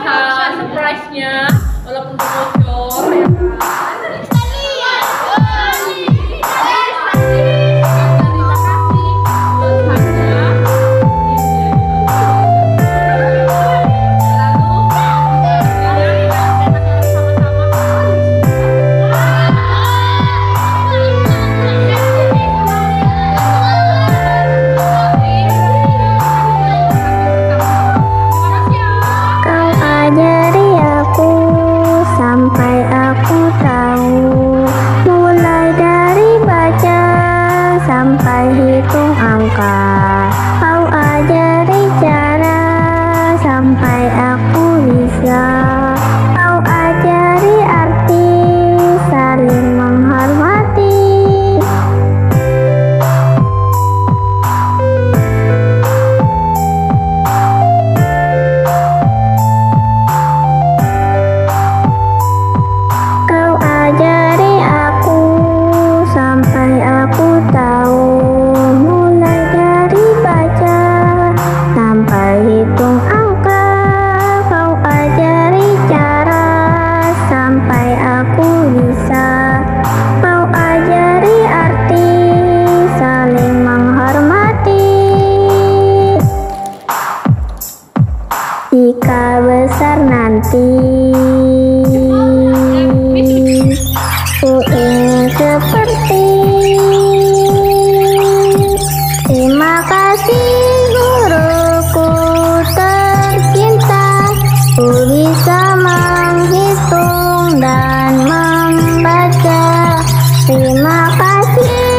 mahal surprise-nya. Walaupun bocor ya kan Ku ingin seperti Terima kasih guruku tercinta. Ku bisa menghitung dan membaca. Terima kasih.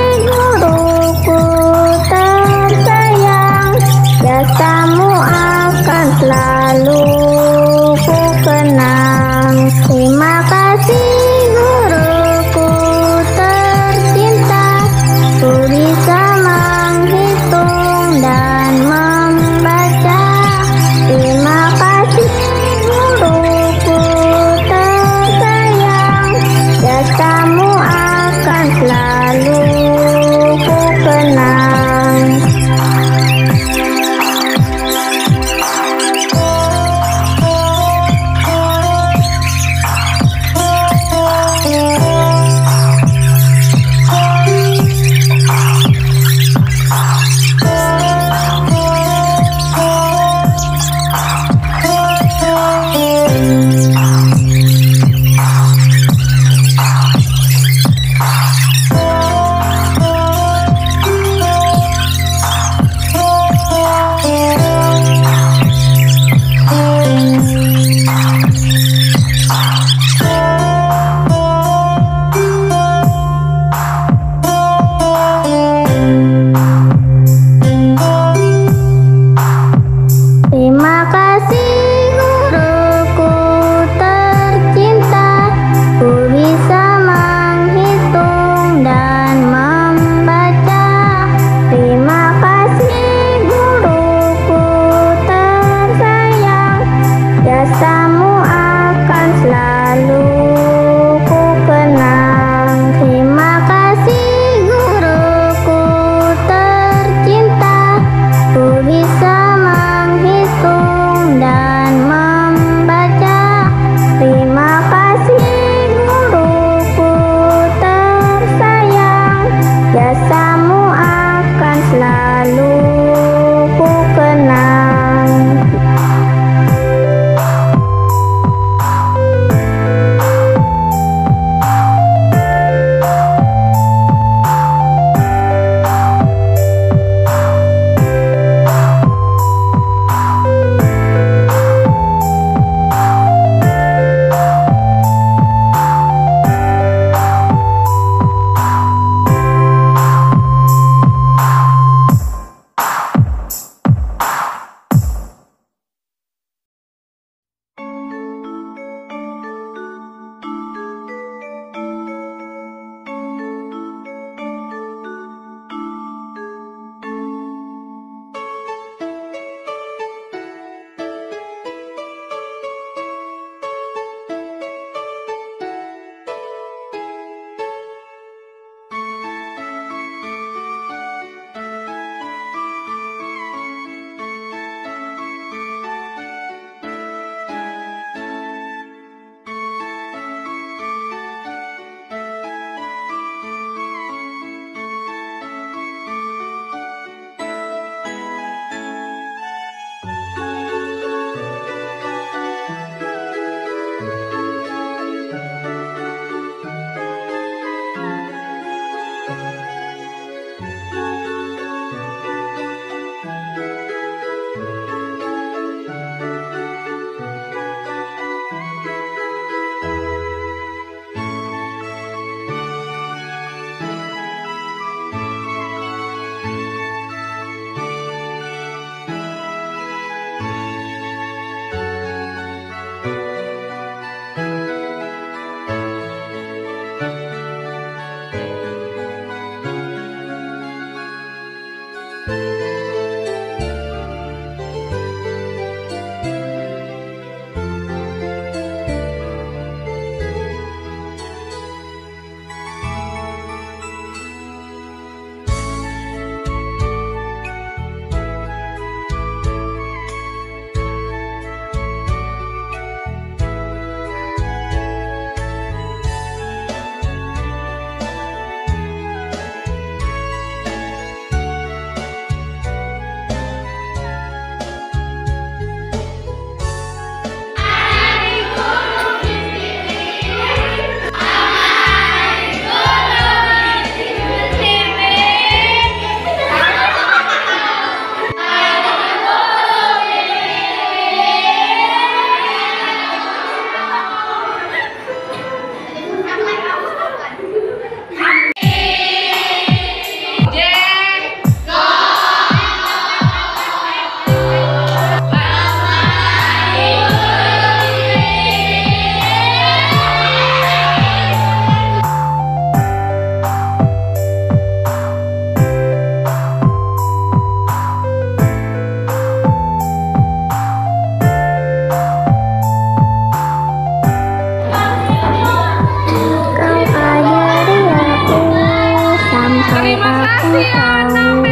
Ya, tahu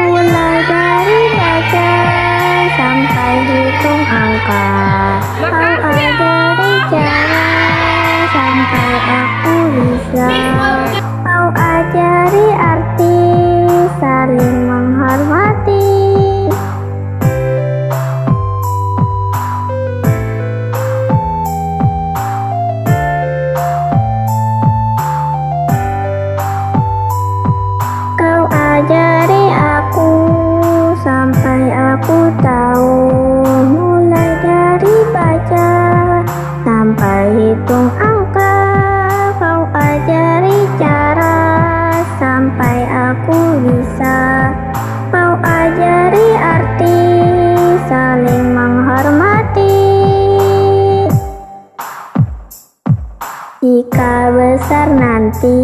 Mulai dari baca sampai hitung angka Kau ya. ajari cara sampai aku bisa Kau ajari arti Jika besar nanti